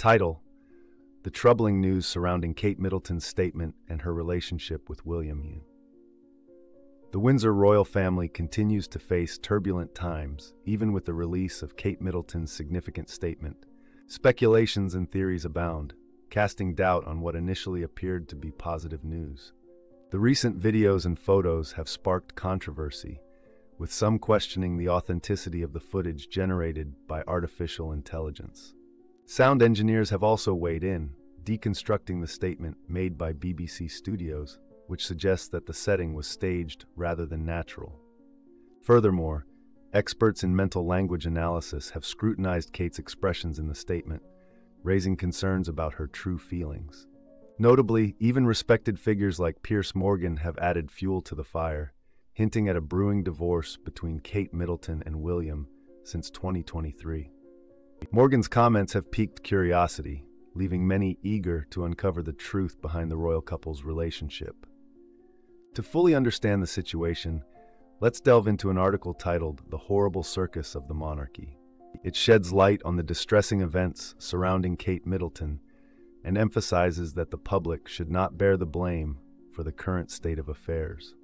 Title The Troubling News Surrounding Kate Middleton's Statement and Her Relationship with William. The Windsor royal family continues to face turbulent times, even with the release of Kate Middleton's significant statement. Speculations and theories abound, casting doubt on what initially appeared to be positive news. The recent videos and photos have sparked controversy, with some questioning the authenticity of the footage generated by artificial intelligence. Sound engineers have also weighed in, deconstructing the statement made by BBC Studios, which suggests that the setting was staged rather than natural. Furthermore, experts in mental language analysis have scrutinized Kate's expressions in the statement, raising concerns about her true feelings. Notably, even respected figures like Piers Morgan have added fuel to the fire, hinting at a brewing divorce between Kate Middleton and William since 2023. Morgan's comments have piqued curiosity, leaving many eager to uncover the truth behind the royal couple's relationship. To fully understand the situation, let's delve into an article titled The Horrible Circus of the Monarchy. It sheds light on the distressing events surrounding Kate Middleton and emphasizes that the public should not bear the blame for the current state of affairs.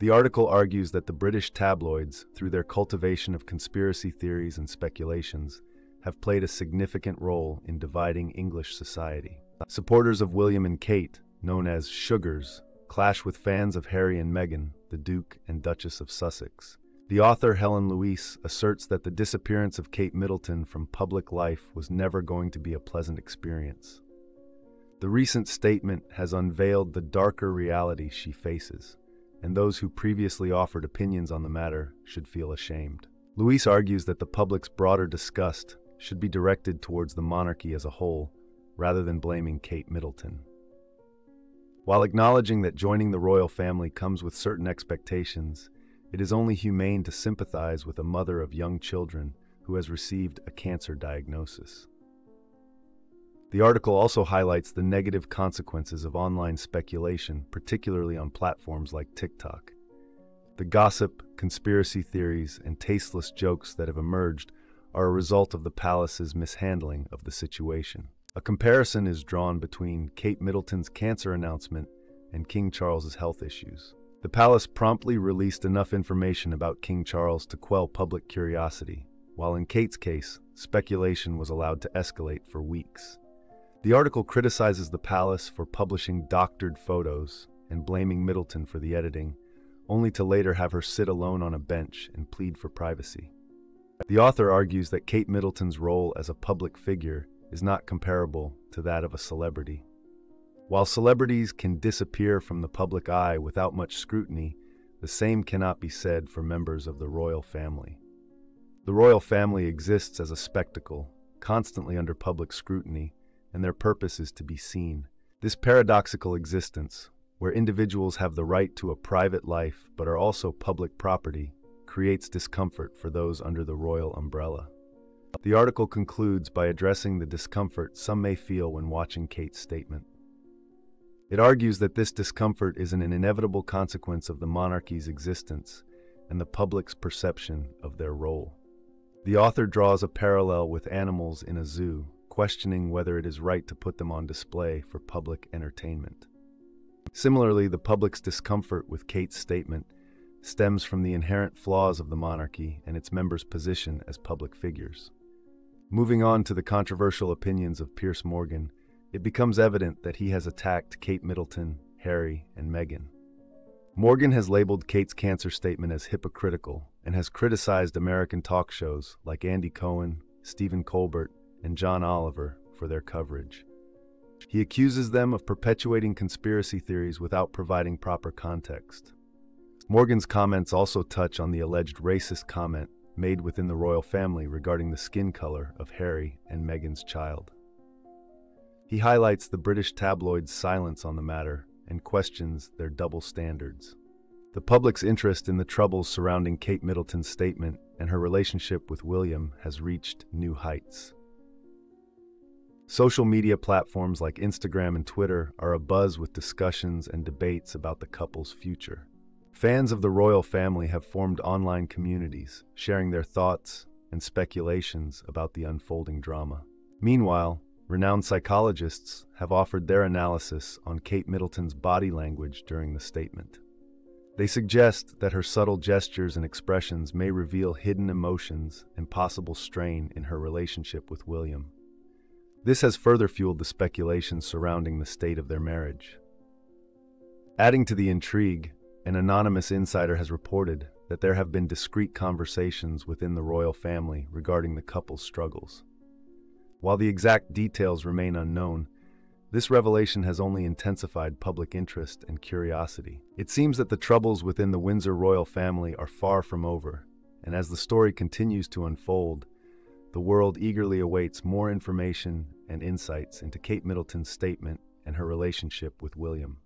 The article argues that the British tabloids, through their cultivation of conspiracy theories and speculations, have played a significant role in dividing English society. Supporters of William and Kate, known as Sugars, clash with fans of Harry and Meghan, the Duke and Duchess of Sussex. The author Helen Lewis asserts that the disappearance of Kate Middleton from public life was never going to be a pleasant experience. The recent statement has unveiled the darker reality she faces and those who previously offered opinions on the matter should feel ashamed. Lewis argues that the public's broader disgust should be directed towards the monarchy as a whole, rather than blaming Kate Middleton. While acknowledging that joining the royal family comes with certain expectations, it is only humane to sympathize with a mother of young children who has received a cancer diagnosis. The article also highlights the negative consequences of online speculation, particularly on platforms like TikTok. The gossip, conspiracy theories, and tasteless jokes that have emerged are a result of the palace's mishandling of the situation. A comparison is drawn between Kate Middleton's cancer announcement and King Charles's health issues. The palace promptly released enough information about King Charles to quell public curiosity, while in Kate's case, speculation was allowed to escalate for weeks. The article criticizes the palace for publishing doctored photos and blaming Middleton for the editing, only to later have her sit alone on a bench and plead for privacy. The author argues that Kate Middleton's role as a public figure is not comparable to that of a celebrity. While celebrities can disappear from the public eye without much scrutiny, the same cannot be said for members of the royal family. The royal family exists as a spectacle, constantly under public scrutiny, and their purpose is to be seen. This paradoxical existence, where individuals have the right to a private life but are also public property, creates discomfort for those under the royal umbrella. The article concludes by addressing the discomfort some may feel when watching Kate's statement. It argues that this discomfort is an inevitable consequence of the monarchy's existence and the public's perception of their role. The author draws a parallel with animals in a zoo questioning whether it is right to put them on display for public entertainment. Similarly, the public's discomfort with Kate's statement stems from the inherent flaws of the monarchy and its members' position as public figures. Moving on to the controversial opinions of Piers Morgan, it becomes evident that he has attacked Kate Middleton, Harry, and Meghan. Morgan has labeled Kate's cancer statement as hypocritical and has criticized American talk shows like Andy Cohen, Stephen Colbert, and John Oliver for their coverage. He accuses them of perpetuating conspiracy theories without providing proper context. Morgan's comments also touch on the alleged racist comment made within the royal family regarding the skin color of Harry and Meghan's child. He highlights the British tabloids' silence on the matter and questions their double standards. The public's interest in the troubles surrounding Kate Middleton's statement and her relationship with William has reached new heights. Social media platforms like Instagram and Twitter are abuzz with discussions and debates about the couple's future. Fans of the royal family have formed online communities, sharing their thoughts and speculations about the unfolding drama. Meanwhile, Renowned psychologists have offered their analysis on Kate Middleton's body language during the statement. They suggest that her subtle gestures and expressions may reveal hidden emotions and possible strain in her relationship with William. This has further fueled the speculation surrounding the state of their marriage. Adding to the intrigue, an anonymous insider has reported that there have been discreet conversations within the royal family regarding the couple's struggles. While the exact details remain unknown, this revelation has only intensified public interest and curiosity. It seems that the troubles within the Windsor royal family are far from over, and as the story continues to unfold, the world eagerly awaits more information and insights into Kate Middleton's statement and her relationship with William.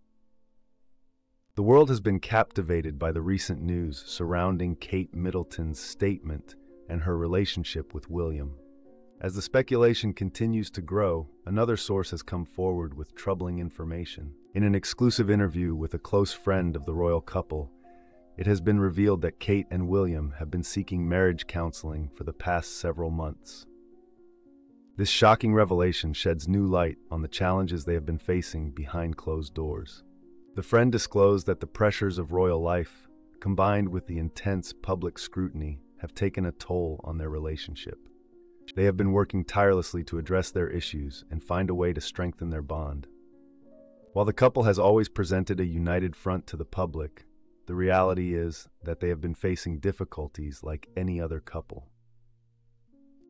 The world has been captivated by the recent news surrounding Kate Middleton's statement and her relationship with William. As the speculation continues to grow, another source has come forward with troubling information. In an exclusive interview with a close friend of the royal couple, it has been revealed that Kate and William have been seeking marriage counseling for the past several months. This shocking revelation sheds new light on the challenges they have been facing behind closed doors. The friend disclosed that the pressures of royal life, combined with the intense public scrutiny, have taken a toll on their relationship. They have been working tirelessly to address their issues and find a way to strengthen their bond. While the couple has always presented a united front to the public, the reality is that they have been facing difficulties like any other couple.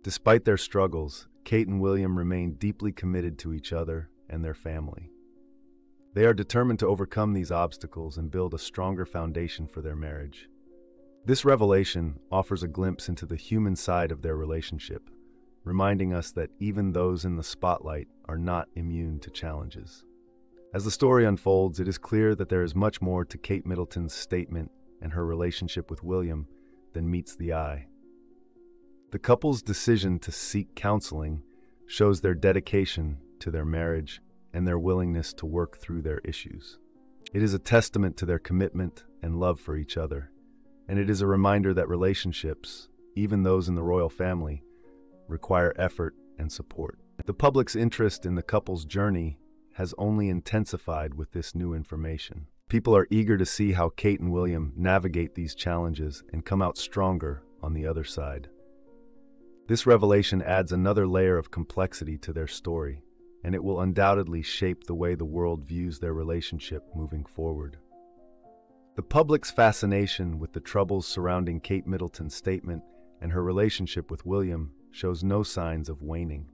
Despite their struggles, Kate and William remain deeply committed to each other and their family. They are determined to overcome these obstacles and build a stronger foundation for their marriage. This revelation offers a glimpse into the human side of their relationship, reminding us that even those in the spotlight are not immune to challenges. As the story unfolds, it is clear that there is much more to Kate Middleton's statement and her relationship with William than meets the eye. The couple's decision to seek counseling shows their dedication to their marriage and their willingness to work through their issues. It is a testament to their commitment and love for each other, and it is a reminder that relationships, even those in the royal family, require effort and support. The public's interest in the couple's journey has only intensified with this new information. People are eager to see how Kate and William navigate these challenges and come out stronger on the other side. This revelation adds another layer of complexity to their story, and it will undoubtedly shape the way the world views their relationship moving forward. The public's fascination with the troubles surrounding Kate Middleton's statement and her relationship with William shows no signs of waning.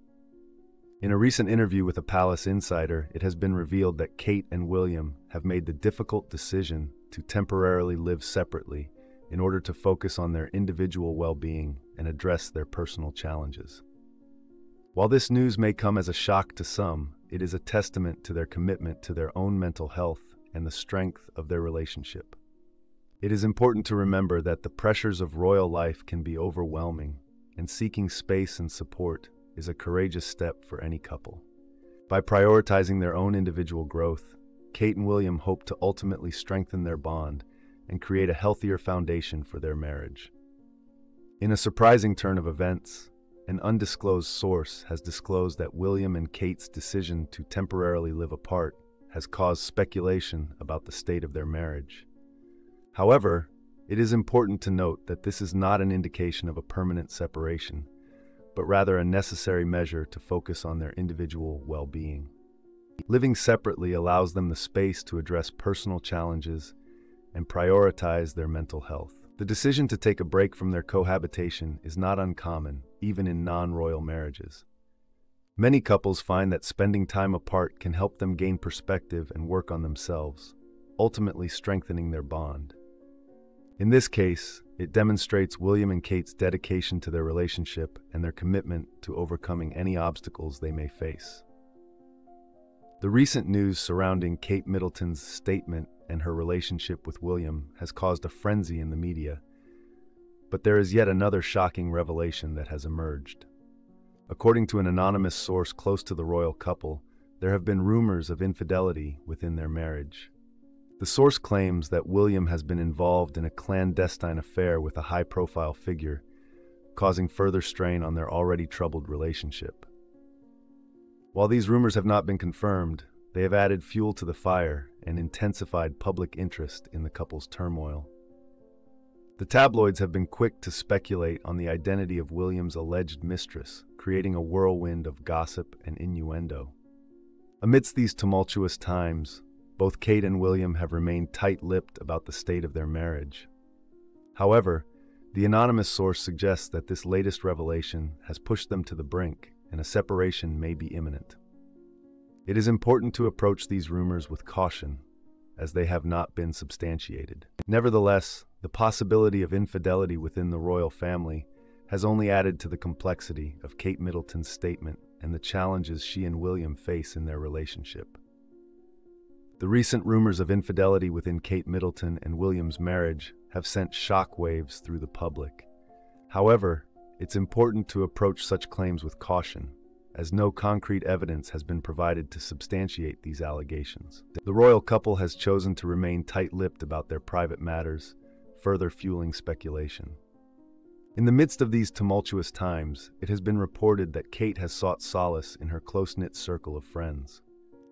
In a recent interview with a Palace insider, it has been revealed that Kate and William have made the difficult decision to temporarily live separately in order to focus on their individual well being and address their personal challenges. While this news may come as a shock to some, it is a testament to their commitment to their own mental health and the strength of their relationship. It is important to remember that the pressures of royal life can be overwhelming and seeking space and support is a courageous step for any couple. By prioritizing their own individual growth, Kate and William hope to ultimately strengthen their bond and create a healthier foundation for their marriage. In a surprising turn of events, an undisclosed source has disclosed that William and Kate's decision to temporarily live apart has caused speculation about the state of their marriage. However, it is important to note that this is not an indication of a permanent separation, but rather a necessary measure to focus on their individual well being. Living separately allows them the space to address personal challenges and prioritize their mental health. The decision to take a break from their cohabitation is not uncommon, even in non royal marriages. Many couples find that spending time apart can help them gain perspective and work on themselves, ultimately strengthening their bond. In this case, it demonstrates William and Kate's dedication to their relationship and their commitment to overcoming any obstacles they may face. The recent news surrounding Kate Middleton's statement and her relationship with William has caused a frenzy in the media. But there is yet another shocking revelation that has emerged. According to an anonymous source close to the royal couple, there have been rumors of infidelity within their marriage. The source claims that William has been involved in a clandestine affair with a high profile figure, causing further strain on their already troubled relationship. While these rumors have not been confirmed, they have added fuel to the fire and intensified public interest in the couple's turmoil. The tabloids have been quick to speculate on the identity of William's alleged mistress, creating a whirlwind of gossip and innuendo. Amidst these tumultuous times, both Kate and William have remained tight lipped about the state of their marriage. However, the anonymous source suggests that this latest revelation has pushed them to the brink and a separation may be imminent. It is important to approach these rumors with caution, as they have not been substantiated. Nevertheless, the possibility of infidelity within the royal family has only added to the complexity of Kate Middleton's statement and the challenges she and William face in their relationship. The recent rumors of infidelity within Kate Middleton and William's marriage have sent shockwaves through the public. However, it's important to approach such claims with caution, as no concrete evidence has been provided to substantiate these allegations. The royal couple has chosen to remain tight-lipped about their private matters, further fueling speculation. In the midst of these tumultuous times, it has been reported that Kate has sought solace in her close-knit circle of friends.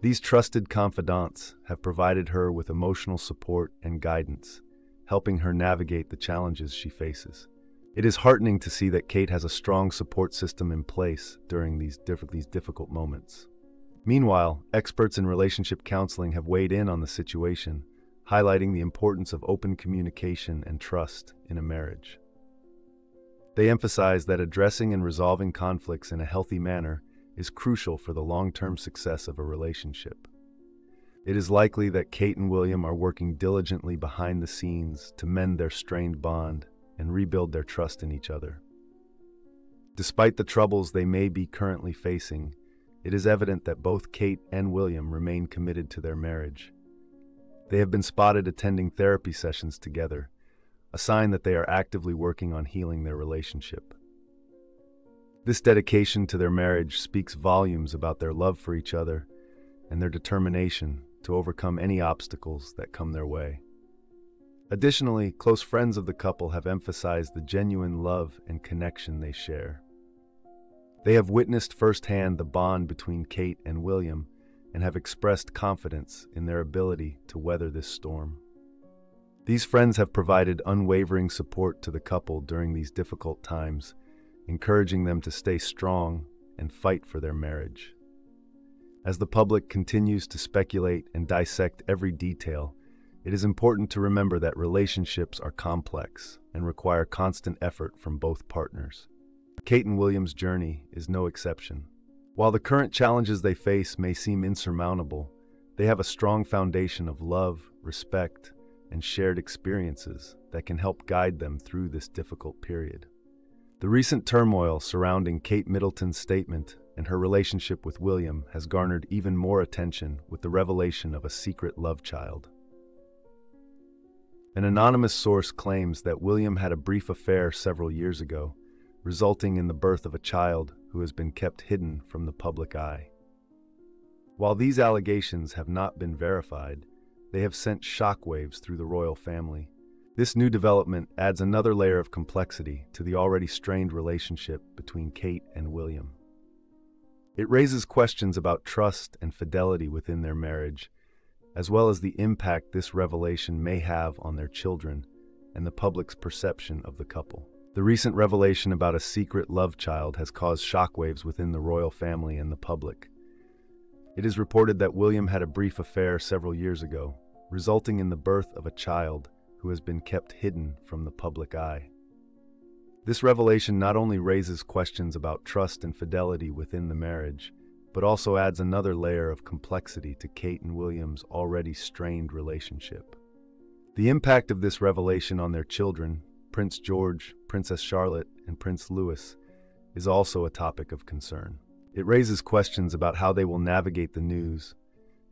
These trusted confidants have provided her with emotional support and guidance, helping her navigate the challenges she faces. It is heartening to see that Kate has a strong support system in place during these, diff- these difficult moments. Meanwhile, experts in relationship counseling have weighed in on the situation, highlighting the importance of open communication and trust in a marriage. They emphasize that addressing and resolving conflicts in a healthy manner is crucial for the long term success of a relationship. It is likely that Kate and William are working diligently behind the scenes to mend their strained bond and rebuild their trust in each other. Despite the troubles they may be currently facing, it is evident that both Kate and William remain committed to their marriage. They have been spotted attending therapy sessions together, a sign that they are actively working on healing their relationship. This dedication to their marriage speaks volumes about their love for each other and their determination to overcome any obstacles that come their way. Additionally, close friends of the couple have emphasized the genuine love and connection they share. They have witnessed firsthand the bond between Kate and William and have expressed confidence in their ability to weather this storm. These friends have provided unwavering support to the couple during these difficult times, encouraging them to stay strong and fight for their marriage. As the public continues to speculate and dissect every detail, it is important to remember that relationships are complex and require constant effort from both partners. Kate and William's journey is no exception. While the current challenges they face may seem insurmountable, they have a strong foundation of love, respect, and shared experiences that can help guide them through this difficult period. The recent turmoil surrounding Kate Middleton's statement and her relationship with William has garnered even more attention with the revelation of a secret love child. An anonymous source claims that William had a brief affair several years ago, resulting in the birth of a child who has been kept hidden from the public eye. While these allegations have not been verified, they have sent shockwaves through the royal family. This new development adds another layer of complexity to the already strained relationship between Kate and William. It raises questions about trust and fidelity within their marriage as well as the impact this revelation may have on their children and the public's perception of the couple. The recent revelation about a secret love child has caused shockwaves within the royal family and the public. It is reported that William had a brief affair several years ago, resulting in the birth of a child who has been kept hidden from the public eye. This revelation not only raises questions about trust and fidelity within the marriage, but also adds another layer of complexity to Kate and William's already strained relationship. The impact of this revelation on their children, Prince George, Princess Charlotte, and Prince Louis, is also a topic of concern. It raises questions about how they will navigate the news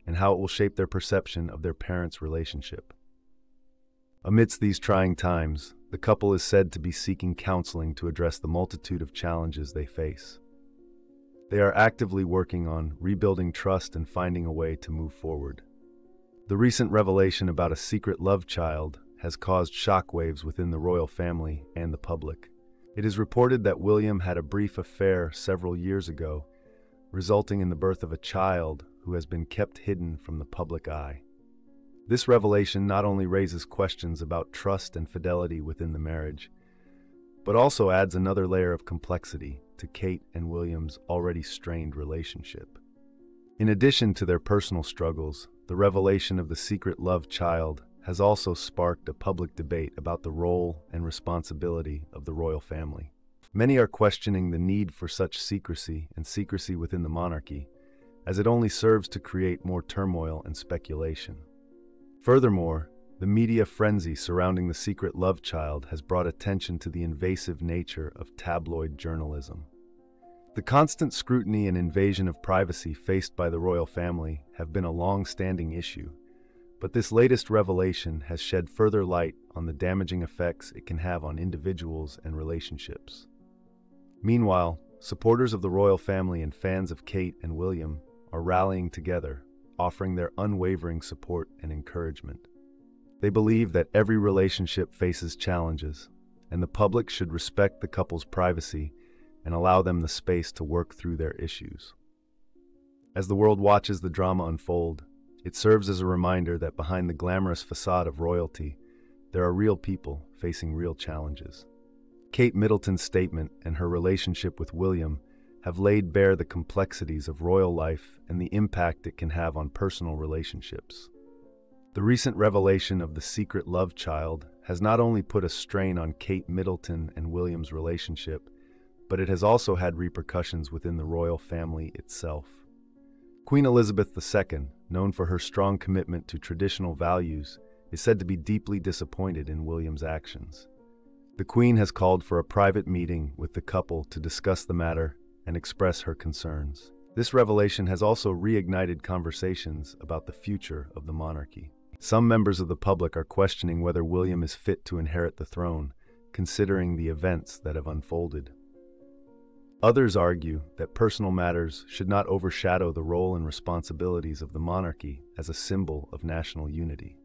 and how it will shape their perception of their parents' relationship. Amidst these trying times, the couple is said to be seeking counseling to address the multitude of challenges they face. They are actively working on rebuilding trust and finding a way to move forward. The recent revelation about a secret love child has caused shockwaves within the royal family and the public. It is reported that William had a brief affair several years ago, resulting in the birth of a child who has been kept hidden from the public eye. This revelation not only raises questions about trust and fidelity within the marriage, but also adds another layer of complexity to Kate and William's already strained relationship. In addition to their personal struggles, the revelation of the secret love child has also sparked a public debate about the role and responsibility of the royal family. Many are questioning the need for such secrecy and secrecy within the monarchy, as it only serves to create more turmoil and speculation. Furthermore, the media frenzy surrounding the secret love child has brought attention to the invasive nature of tabloid journalism. The constant scrutiny and invasion of privacy faced by the royal family have been a long-standing issue, but this latest revelation has shed further light on the damaging effects it can have on individuals and relationships. Meanwhile, supporters of the royal family and fans of Kate and William are rallying together, offering their unwavering support and encouragement. They believe that every relationship faces challenges, and the public should respect the couple's privacy and allow them the space to work through their issues. As the world watches the drama unfold, it serves as a reminder that behind the glamorous facade of royalty, there are real people facing real challenges. Kate Middleton's statement and her relationship with William have laid bare the complexities of royal life and the impact it can have on personal relationships. The recent revelation of the secret love child has not only put a strain on Kate Middleton and William's relationship, but it has also had repercussions within the royal family itself. Queen Elizabeth II, known for her strong commitment to traditional values, is said to be deeply disappointed in William's actions. The Queen has called for a private meeting with the couple to discuss the matter and express her concerns. This revelation has also reignited conversations about the future of the monarchy. Some members of the public are questioning whether William is fit to inherit the throne, considering the events that have unfolded. Others argue that personal matters should not overshadow the role and responsibilities of the monarchy as a symbol of national unity.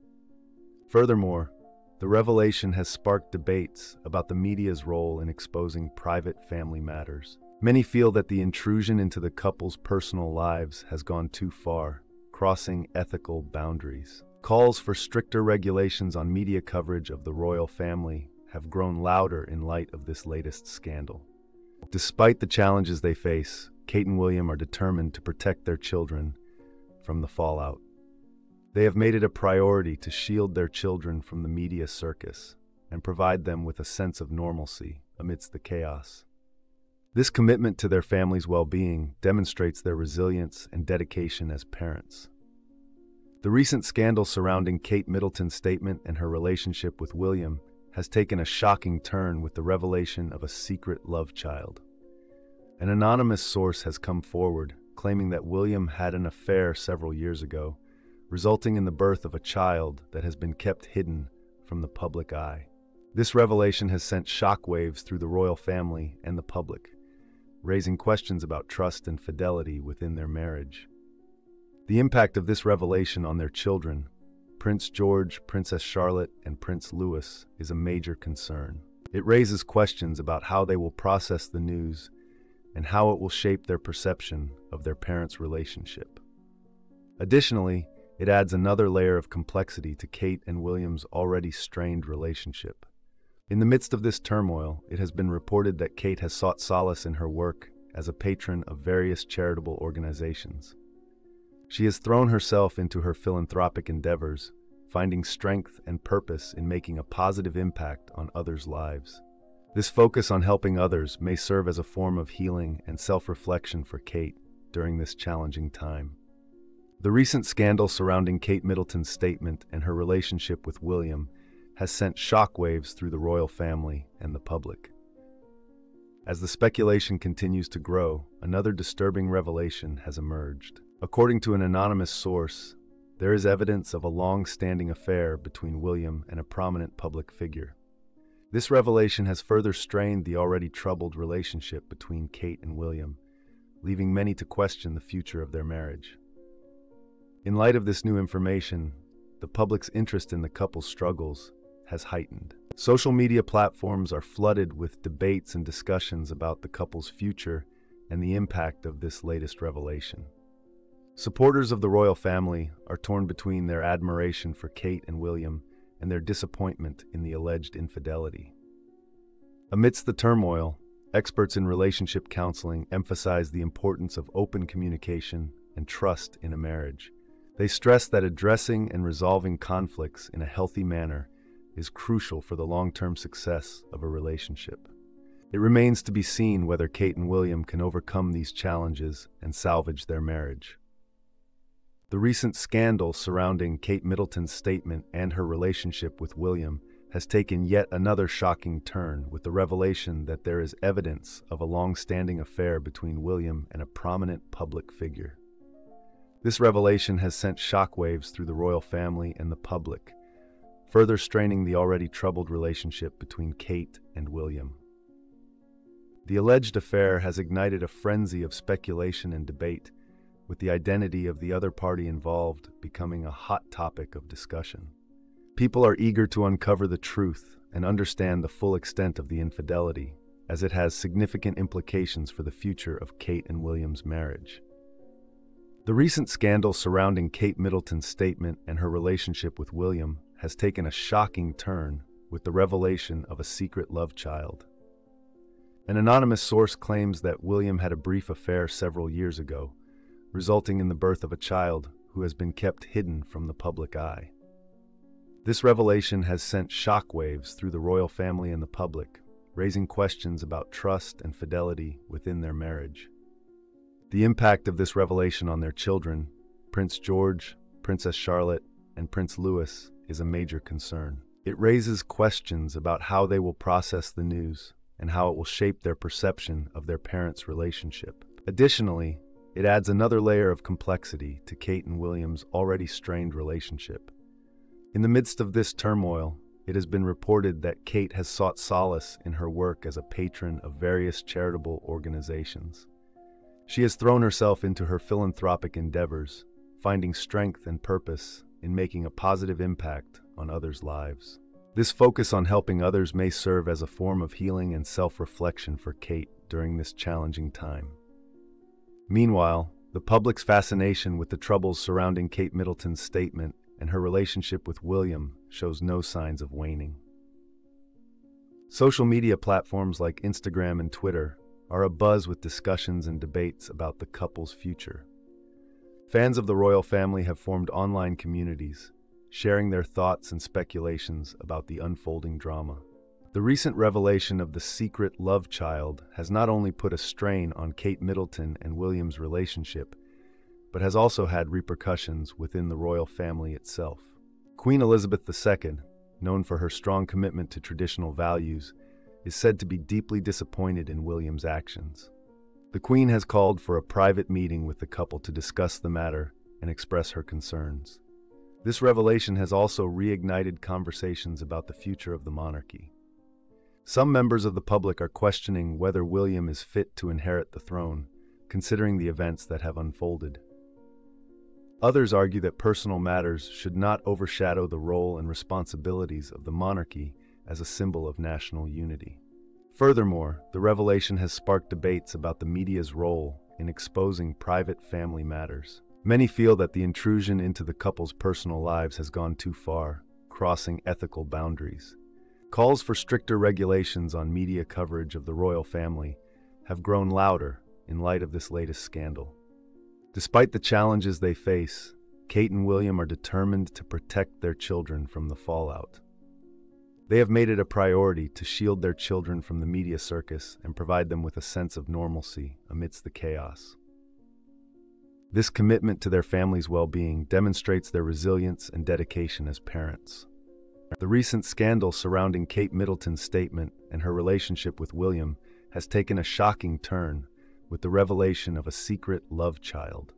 Furthermore, the revelation has sparked debates about the media's role in exposing private family matters. Many feel that the intrusion into the couple's personal lives has gone too far, crossing ethical boundaries. Calls for stricter regulations on media coverage of the royal family have grown louder in light of this latest scandal. Despite the challenges they face, Kate and William are determined to protect their children from the fallout. They have made it a priority to shield their children from the media circus and provide them with a sense of normalcy amidst the chaos. This commitment to their family's well being demonstrates their resilience and dedication as parents. The recent scandal surrounding Kate Middleton's statement and her relationship with William has taken a shocking turn with the revelation of a secret love child. An anonymous source has come forward claiming that William had an affair several years ago, resulting in the birth of a child that has been kept hidden from the public eye. This revelation has sent shockwaves through the royal family and the public, raising questions about trust and fidelity within their marriage. The impact of this revelation on their children Prince George, Princess Charlotte, and Prince Louis is a major concern. It raises questions about how they will process the news and how it will shape their perception of their parents' relationship. Additionally, it adds another layer of complexity to Kate and William's already strained relationship. In the midst of this turmoil, it has been reported that Kate has sought solace in her work as a patron of various charitable organizations. She has thrown herself into her philanthropic endeavors, finding strength and purpose in making a positive impact on others' lives. This focus on helping others may serve as a form of healing and self-reflection for Kate during this challenging time. The recent scandal surrounding Kate Middleton's statement and her relationship with William has sent shockwaves through the royal family and the public. As the speculation continues to grow, another disturbing revelation has emerged. According to an anonymous source, there is evidence of a long-standing affair between William and a prominent public figure. This revelation has further strained the already troubled relationship between Kate and William, leaving many to question the future of their marriage. In light of this new information, the public's interest in the couple's struggles has heightened. Social media platforms are flooded with debates and discussions about the couple's future and the impact of this latest revelation. Supporters of the royal family are torn between their admiration for Kate and William and their disappointment in the alleged infidelity. Amidst the turmoil, experts in relationship counseling emphasize the importance of open communication and trust in a marriage. They stress that addressing and resolving conflicts in a healthy manner is crucial for the long-term success of a relationship. It remains to be seen whether Kate and William can overcome these challenges and salvage their marriage. The recent scandal surrounding Kate Middleton's statement and her relationship with William has taken yet another shocking turn with the revelation that there is evidence of a long-standing affair between William and a prominent public figure. This revelation has sent shockwaves through the royal family and the public, further straining the already troubled relationship between Kate and William. The alleged affair has ignited a frenzy of speculation and debate, with the identity of the other party involved becoming a hot topic of discussion. People are eager to uncover the truth and understand the full extent of the infidelity, as it has significant implications for the future of Kate and William's marriage. The recent scandal surrounding Kate Middleton's statement and her relationship with William has taken a shocking turn with the revelation of a secret love child. An anonymous source claims that William had a brief affair several years ago, resulting in the birth of a child who has been kept hidden from the public eye. This revelation has sent shockwaves through the royal family and the public, raising questions about trust and fidelity within their marriage. The impact of this revelation on their children, Prince George, Princess Charlotte, and Prince Louis, is a major concern. It raises questions about how they will process the news and how it will shape their perception of their parents' relationship. Additionally, it adds another layer of complexity to Kate and William's already strained relationship. In the midst of this turmoil, it has been reported that Kate has sought solace in her work as a patron of various charitable organizations. She has thrown herself into her philanthropic endeavors, finding strength and purpose in making a positive impact on others' lives. This focus on helping others may serve as a form of healing and self-reflection for Kate during this challenging time. Meanwhile, the public's fascination with the troubles surrounding Kate Middleton's statement and her relationship with William shows no signs of waning. Social media platforms like Instagram and Twitter are abuzz with discussions and debates about the couple's future. Fans of the royal family have formed online communities, sharing their thoughts and speculations about the unfolding drama. The recent revelation of the secret love child has not only put a strain on Kate Middleton and William's relationship, but has also had repercussions within the royal family itself. Queen Elizabeth II, known for her strong commitment to traditional values, is said to be deeply disappointed in William's actions. The Queen has called for a private meeting with the couple to discuss the matter and express her concerns. This revelation has also reignited conversations about the future of the monarchy. Some members of the public are questioning whether William is fit to inherit the throne, considering the events that have unfolded. Others argue that personal matters should not overshadow the role and responsibilities of the monarchy as a symbol of national unity. Furthermore, the revelation has sparked debates about the media's role in exposing private family matters. Many feel that the intrusion into the couple's personal lives has gone too far, crossing ethical boundaries. Calls for stricter regulations on media coverage of the royal family have grown louder in light of this latest scandal. Despite the challenges they face, Kate and William are determined to protect their children from the fallout. They have made it a priority to shield their children from the media circus and provide them with a sense of normalcy amidst the chaos. This commitment to their family's well-being demonstrates their resilience and dedication as parents. The recent scandal surrounding Kate Middleton's statement and her relationship with William has taken a shocking turn with the revelation of a secret love child.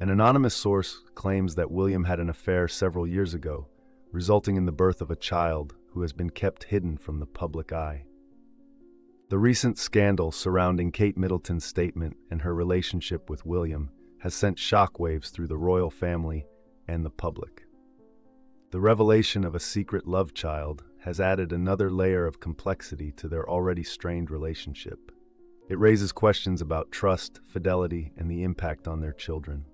An anonymous source claims that William had an affair several years ago, resulting in the birth of a child who has been kept hidden from the public eye. The recent scandal surrounding Kate Middleton's statement and her relationship with William has sent shockwaves through the royal family and the public. The revelation of a secret love child has added another layer of complexity to their already strained relationship. It raises questions about trust, fidelity, and the impact on their children.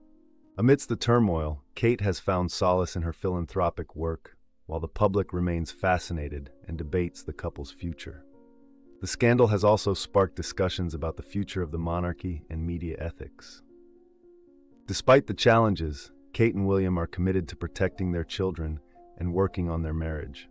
Amidst the turmoil, Kate has found solace in her philanthropic work, while the public remains fascinated and debates the couple's future. The scandal has also sparked discussions about the future of the monarchy and media ethics. Despite the challenges, Kate and William are committed to protecting their children and working on their marriage.